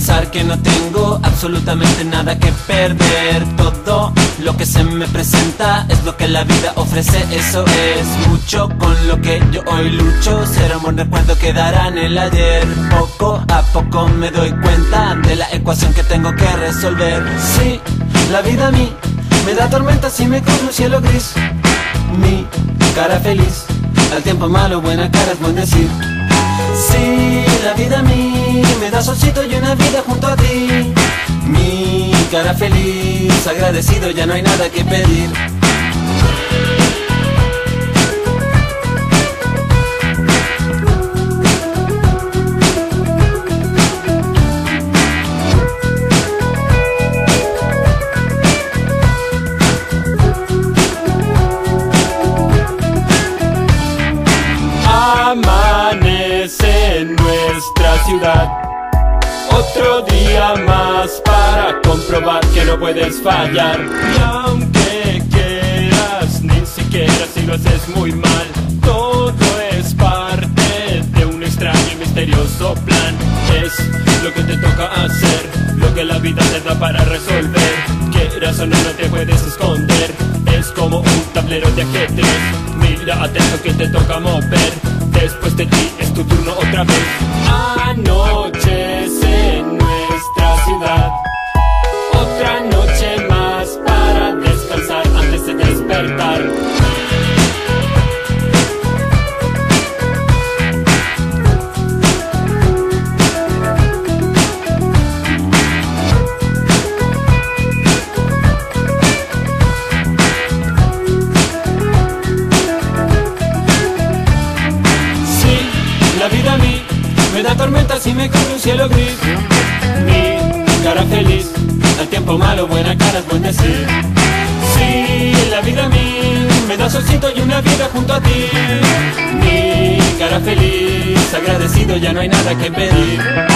porque no tengo absolutamente nada que perder. Todo lo que se me presenta es lo que la vida ofrece, eso es mucho con lo que yo hoy lucho. Será un buen recuerdo quedará en el ayer. Poco a poco me doy cuenta de la ecuación que tengo que resolver. Sí, la vida a mí me da tormentas y me cubre un cielo gris. Mi cara feliz, al tiempo malo, buena cara es buen decir. Sí, la vida a mí me da solcito y una vida junto a ti. Mi cara feliz, agradecido, ya no hay nada que pedir. Otro día más para comprobar que no puedes fallar. Y aunque quieras, ni siquiera si lo haces muy mal, todo es parte de un extraño y misterioso plan. Es lo que te toca hacer, lo que la vida te da para resolver. Quieras o no, no te puedes esconder. Es como un tablero de ajedrez. Mira atento que te toca mover. Despertar. Sí, la vida a mí me da tormentas y me cubre un cielo gris. Mi cara feliz, al tiempo malo, buena cara es buen decir. Sí, la vida a mí me da solcito y una vida junto a ti. Mi cara feliz, agradecido, ya no hay nada que pedir.